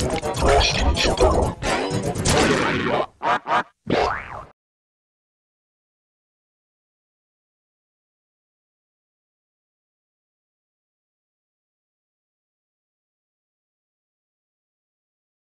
Questionable.